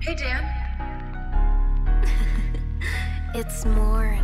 Hey, Dan. It's more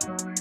Bye.